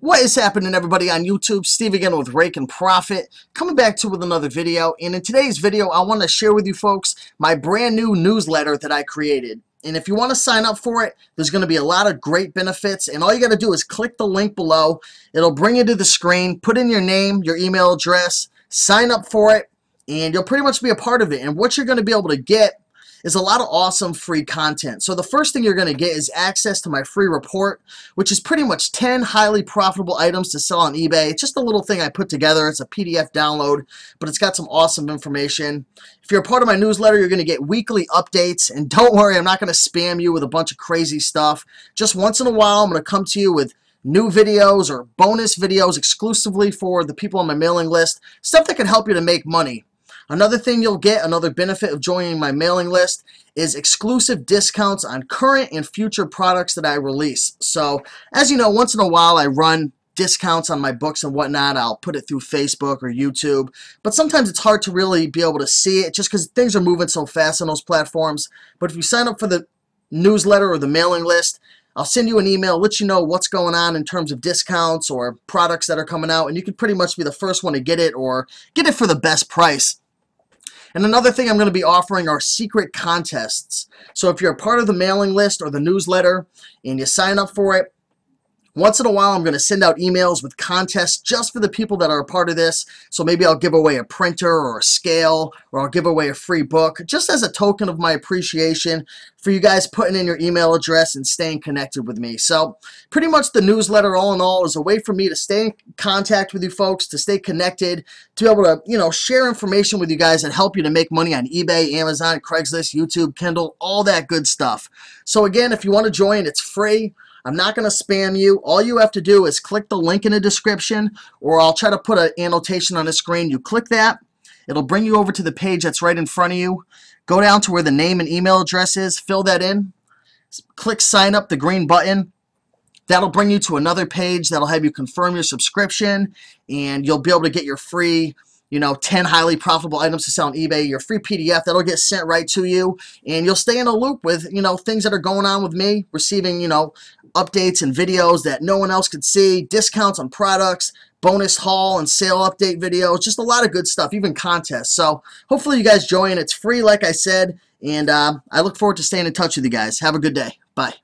What is happening everybody on YouTube? Steve again with Raiken Profit coming back to with another video. And in today's video I want to share with you folks my brand new newsletter that I created. And if you want to sign up for it there's going to be a lot of great benefits. And all you got to do is click the link below. It'll bring you to the screen put in your name your email address sign up for it and you'll pretty much be a part of it. And what you're going to be able to get is a lot of awesome free content. So the first thing you're going to get is access to my free report, which is pretty much 10 highly profitable items to sell on eBay. It's just a little thing I put together. It's a PDF download, but it's got some awesome information. If you're a part of my newsletter, you're going to get weekly updates. And don't worry, I'm not going to spam you with a bunch of crazy stuff. Just once in a while, I'm going to come to you with new videos or bonus videos exclusively for the people on my mailing list, stuff that can help you to make money. Another thing you'll get, another benefit of joining my mailing list, is exclusive discounts on current and future products that I release. So, as you know, once in a while I run discounts on my books and whatnot. I'll put it through Facebook or YouTube. But sometimes it's hard to really be able to see it just because things are moving so fast on those platforms. But if you sign up for the newsletter or the mailing list, I'll send you an email, let you know what's going on in terms of discounts or products that are coming out, and you can pretty much be the first one to get it or get it for the best price. And another thing I'm going to be offering are secret contests. So if you're a part of the mailing list or the newsletter and you sign up for it, once in a while, I'm going to send out emails with contests just for the people that are a part of this. So maybe I'll give away a printer or a scale, or I'll give away a free book, just as a token of my appreciation for you guys putting in your email address and staying connected with me. So pretty much the newsletter, all in all, is a way for me to stay in contact with you folks, to stay connected, to be able to, you know, share information with you guys that help you to make money on eBay, Amazon, Craigslist, YouTube, Kindle, all that good stuff. So again, if you want to join, it's free. I'm not going to spam you. All you have to do is click the link in the description or I'll try to put an annotation on the screen. You click that. It'll bring you over to the page that's right in front of you. Go down to where the name and email address is. Fill that in. Click sign up, the green button. That'll bring you to another page that'll have you confirm your subscription and you'll be able to get your free you know, 10 highly profitable items to sell on eBay, your free PDF, that'll get sent right to you, and you'll stay in a loop with, you know, things that are going on with me, receiving, you know, updates and videos that no one else could see, discounts on products, bonus haul and sale update videos, just a lot of good stuff, even contests. So hopefully you guys join. It's free, like I said, and uh, I look forward to staying in touch with you guys. Have a good day. Bye.